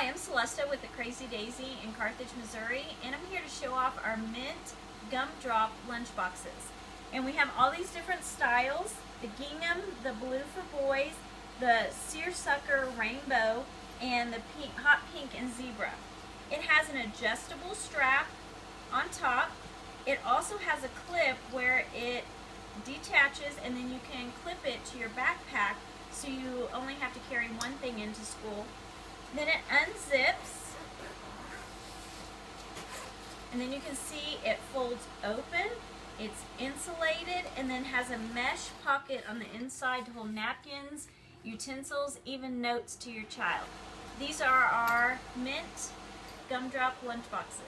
Hi, I'm Celesta with the Crazy Dazy in Carthage, Missouri, and I'm here to show off our mint gumdrop lunch boxes. And we have all these different styles, the gingham, the blue for boys, the seersucker rainbow, and the pink, hot pink and zebra. It has an adjustable strap on top. It also has a clip where it detaches and then you can clip it to your backpack so you only have to carry one thing into school. Then it unzips and then you can see it folds open. It's insulated and then has a mesh pocket on the inside to hold napkins, utensils, even notes to your child. These are our mint gumdrop lunch boxes.